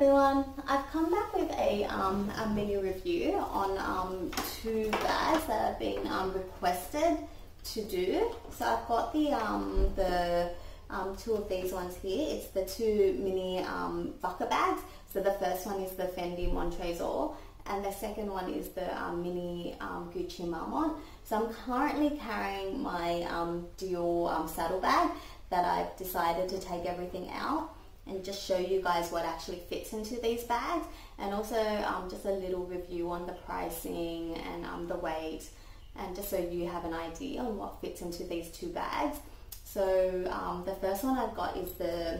everyone, I've come back with a, um, a mini review on um, two bags that have been um, requested to do. So I've got the, um, the um, two of these ones here. It's the two mini um, bucket bags. So the first one is the Fendi Mon Tresor and the second one is the mini Gucci Marmont. So I'm currently carrying my Dior saddle bag that I've decided to take everything out and just show you guys what actually fits into these bags and also um, just a little review on the pricing and um, the weight and just so you have an idea on what fits into these two bags. So um, the first one I've got is the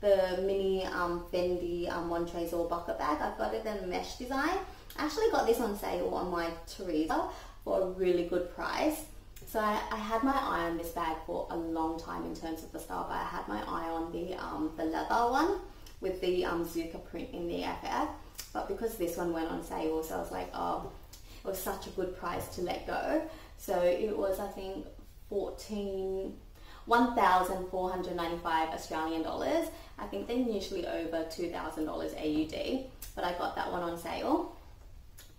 the mini um, Fendi um, Mon Tresor bucket bag. I've got it in a mesh design. I actually got this on sale on my Teresa for a really good price. So I, I, had my eye on this bag for a long time in terms of the style, but I had my eye on the um, the leather one with the um, Zucca print in the FF. But because this one went on sale, so I was like, oh, it was such a good price to let go. So it was, I think, 14, 1,495 Australian dollars. I think they're usually over $2,000 AUD, but I got that one on sale.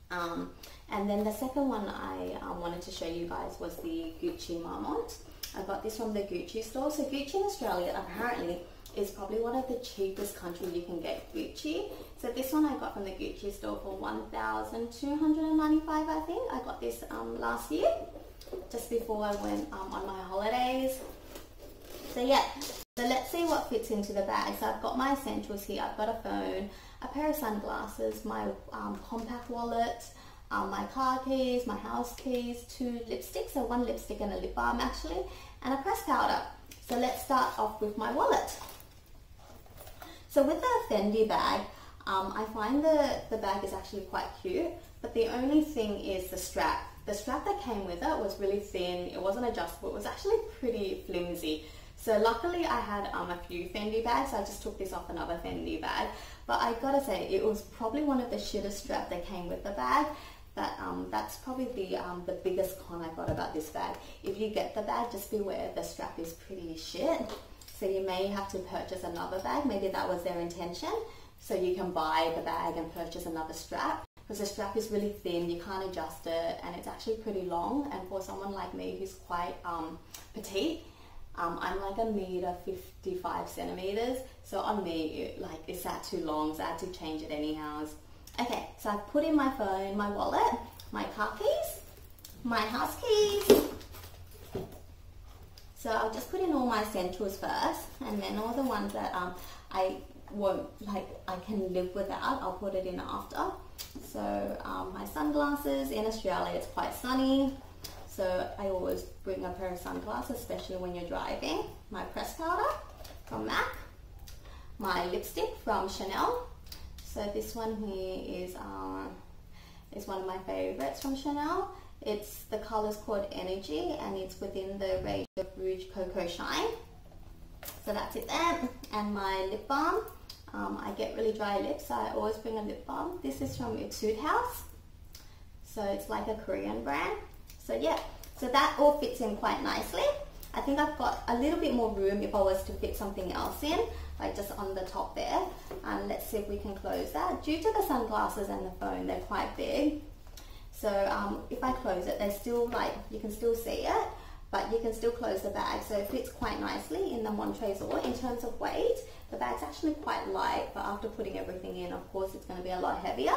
Um, and then the second one I um, wanted to show you guys was the Gucci Marmont. I got this from the Gucci store. So Gucci in Australia apparently is probably one of the cheapest countries you can get Gucci. So this one I got from the Gucci store for 1,295 I think. I got this um, last year just before I went um, on my holidays. So yeah, so let's see what fits into the bag. So I've got my essentials here. I've got a phone, a pair of sunglasses, my um, compact wallet, um, my car keys, my house keys, two lipsticks, so one lipstick and a lip balm actually, and a pressed powder. So let's start off with my wallet. So with the Fendi bag, um, I find the, the bag is actually quite cute, but the only thing is the strap. The strap that came with it was really thin, it wasn't adjustable, it was actually pretty flimsy. So luckily I had um, a few Fendi bags, so I just took this off another Fendi bag. But I gotta say, it was probably one of the shittest straps that came with the bag that um, that's probably the um, the biggest con I got about this bag. If you get the bag, just beware the strap is pretty shit. So you may have to purchase another bag. Maybe that was their intention. So you can buy the bag and purchase another strap because the strap is really thin. You can't adjust it, and it's actually pretty long. And for someone like me who's quite um, petite. Um, I'm like a meter 55 centimeters, so on me, it, like it's that too long, so I had to change it anyhow. Okay, so I've put in my phone, my wallet, my car keys, my house keys. So I'll just put in all my essentials first and then all the ones that um, I won't, like I can live without, I'll put it in after. So um, my sunglasses, in Australia it's quite sunny. So I always bring a pair of sunglasses, especially when you're driving. My press powder from MAC. My lipstick from Chanel so this one here is uh, is one of my favorites from Chanel. It's the color is called Energy and it's within the range of Rouge Coco Shine. So that's it there. And my lip balm. Um, I get really dry lips, so I always bring a lip balm. This is from Etude House. So it's like a Korean brand. So yeah, so that all fits in quite nicely. I think I've got a little bit more room if I was to fit something else in, like just on the top there. And let's see if we can close that. Due to the sunglasses and the phone, they're quite big. So um, if I close it, they're still like, you can still see it, but you can still close the bag. So it fits quite nicely in the Mon Tresor. In terms of weight, the bag's actually quite light, but after putting everything in, of course, it's going to be a lot heavier.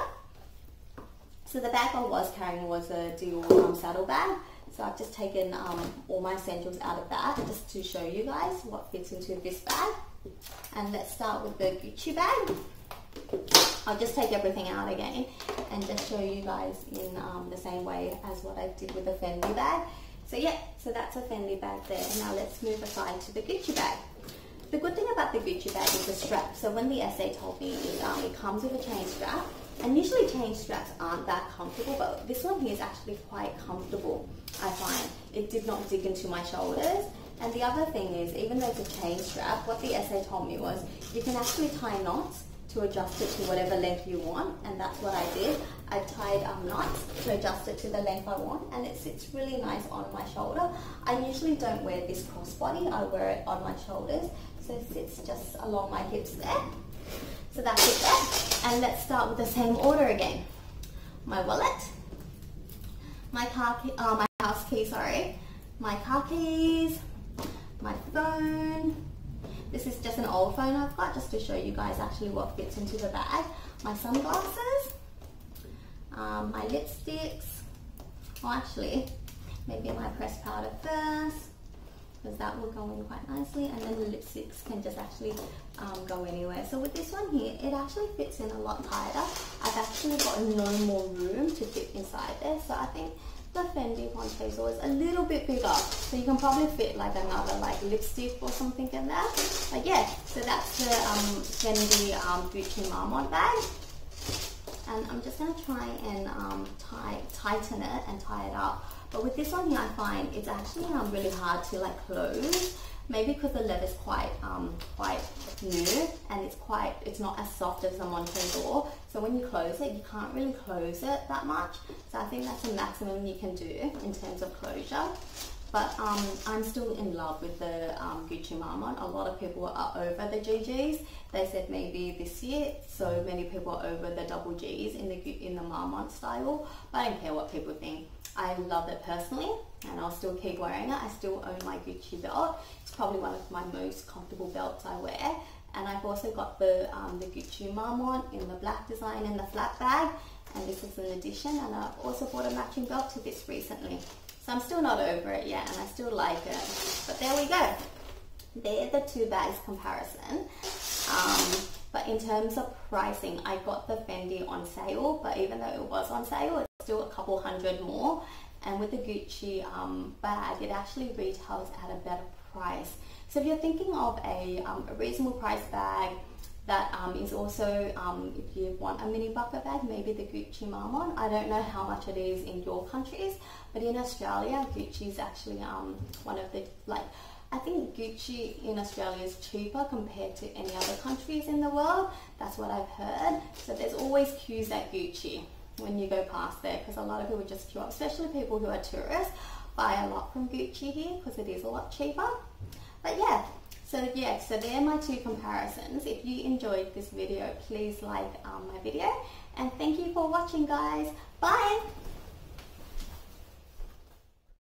So the bag I was carrying was a Dior um, saddle bag. So I've just taken um, all my essentials out of that just to show you guys what fits into this bag. And let's start with the Gucci bag. I'll just take everything out again and just show you guys in um, the same way as what I did with the Fendi bag. So yeah, so that's a Fendi bag there. Now let's move aside to the Gucci bag. The good thing about the Gucci bag is the strap. So when the SA told me um, it comes with a chain strap, and usually chain straps aren't that comfortable, but this one here is actually quite comfortable, I find. It did not dig into my shoulders. And the other thing is, even though it's a chain strap, what the SA told me was you can actually tie knots to adjust it to whatever length you want, and that's what I did. I tied um, knots to adjust it to the length I want, and it sits really nice on my shoulder. I usually don't wear this crossbody, I wear it on my shoulders, so it sits just along my hips there. So that's it there. And let's start with the same order again. My wallet, my car key, uh, my house key, sorry, my car keys, my phone. This is just an old phone I've got just to show you guys actually what fits into the bag. My sunglasses, um, my lipsticks, oh actually, maybe my pressed powder first, because that will go in quite nicely and then the lipsticks can just actually um, go anywhere. So with this one here, it actually fits in a lot tighter. I've actually got no more room to fit inside there. So I think the Fendi Hazel is a little bit bigger. So you can probably fit like another like lipstick or something in there. But yeah, so that's the um, Fendi um, Gucci Marmont bag. And I'm just going to try and um, tie, tighten it and tie it up but with this one here, I find it's actually um, really hard to like close. Maybe because the leather is quite um, quite new and it's quite it's not as soft as the Mon Tresor. So when you close it, you can't really close it that much. So I think that's the maximum you can do in terms of closure. But um, I'm still in love with the um, Gucci Marmont. A lot of people are over the GGs. They said maybe this year, so many people are over the double Gs in the in the Marmont style. But I don't care what people think. I love it personally and I'll still keep wearing it. I still own my Gucci belt. It's probably one of my most comfortable belts I wear. And I've also got the, um, the Gucci Marmont in the black design in the flat bag. And this is an addition. And I've also bought a matching belt to this recently. So I'm still not over it yet and I still like it. But there we go. They're the two bags comparison. Um, but in terms of pricing, I got the Fendi on sale, but even though it was on sale, it's still a couple hundred more. And with the Gucci um, bag, it actually retails at a better price. So if you're thinking of a, um, a reasonable price bag that um, is also, um, if you want a mini bucket bag, maybe the Gucci Marmont. I don't know how much it is in your countries, but in Australia, Gucci is actually um, one of the like I think Gucci in Australia is cheaper compared to any other countries in the world. That's what I've heard. So there's always queues at Gucci when you go past there because a lot of people just queue up, especially people who are tourists, buy a lot from Gucci here because it is a lot cheaper. But yeah, so yeah, so they're my two comparisons. If you enjoyed this video, please like um, my video and thank you for watching guys. Bye!